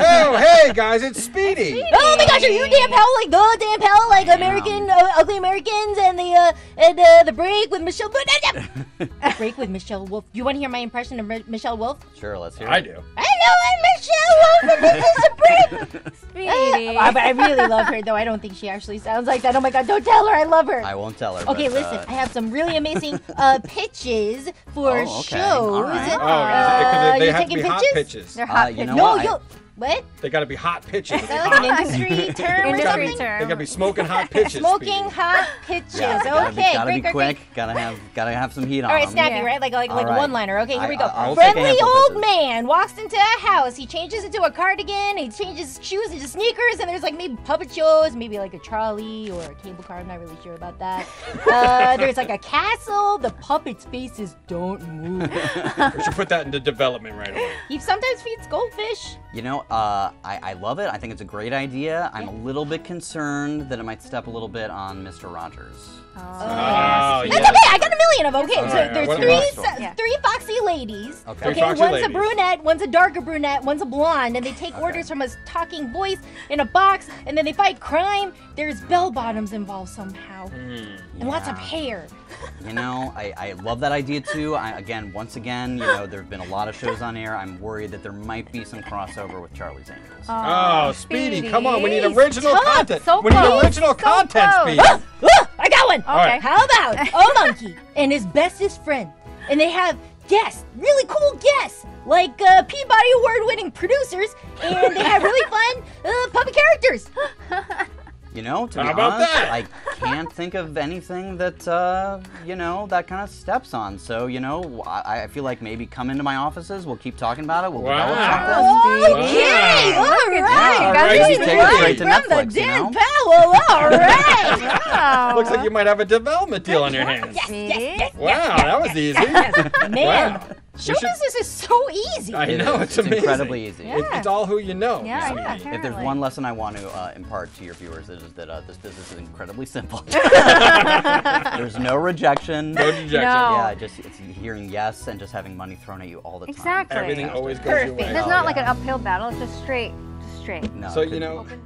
Oh, hey guys, it's Speedy. Oh my gosh, are you Dan Powell like the Dan Powell like American uh, ugly Americans and the uh, and uh, the break with Michelle break with Michelle Wolf. You want to hear my impression of Mi- Michelle Wolf? Sure, let's hear it. I it. do. Hello, I'm Michelle Wolf, and this is a break. Speedy. Uh, but I really love her though. I don't think she actually sounds like that. Oh my god, don't tell her I love her. I won't tell her. Okay, but, listen. uh, I have some really amazing uh, pitches for Oh, okay. shows. All right. Oh, is it- Uh, they you have to taking be hot pitches? pitches. They're Uh, hot you pitches. know No, what? you what? They gotta be hot pitches. Is that like an industry term or Industry something? term. They gotta be smoking hot pitches. Smoking Speedy. hot pitches. yeah, gotta be, okay, gotta great, be great, quick. great. Gotta have, gotta have some heat on All right, snappy, Yeah. right? Like like like All a right. one-liner. Okay, here I- we go. I- I'll Friendly old pitches. man walks into a house. He changes into a cardigan. He changes his shoes into sneakers, and there's like maybe puppet shows, maybe like a trolley or a cable car. I'm not really sure about that. uh, there's like a castle. The puppets' faces don't move. We should put that into development right away. He sometimes feeds goldfish. You know, uh, I, I love it. I think it's a great idea. I'm a little bit concerned that it might step a little bit on Mr. Rogers. Oh, yes, That's yeah. okay. I got a million of them. Okay, All so right, there's three, about- Yeah. three foxy ladies. Okay. Three Okay, foxy one's a brunette, one's a darker brunette, one's a blonde, and they take orders from a talking voice in a box, and then they fight crime. There's bell bottoms involved somehow, and lots of hair. You know, I, I love that idea too. I, again, once again, you know, there have been a lot of shows on air. I'm worried that there might be some crossover with Charlie's Angels. Oh, Speedy, come on. We need original Tough, content. so we need original so content, close. Speedy. Ah, ah, I got one. Okay. How about a monkey and his bestest friend, and they have guests, really cool guests, like uh, Peabody Award-winning producers, and they have really fun uh, puppet characters. You know, to be How about honest, that? I can't think of anything that uh, you know that kind of steps on. So you know, I, I feel like maybe come into my offices. We'll keep talking about it. We'll develop Wow. something. Okay, Wow. all right. Yeah, all right, This you is take it right straight to from Netflix, the you know? Powell. All right. Wow. Looks like you might have a development deal on your hands. yes, yes, yes, Wow, yes, yes, that was easy. yes. Man, Wow. Show should- business is so easy. I know, it's It's amazing. incredibly easy. It- it's all who you know. Yeah, Speedy. yeah, If there's one lesson I want to uh, impart to your viewers, it is that uh, this business is incredibly simple. There's no rejection. No rejection. No. Yeah, just it's hearing yes and just having money thrown at you all the time. Exactly. Everything always goes Perfect. your way. There's Oh, not like yeah. an uphill battle. It's just straight, just straight. No, So you know, Open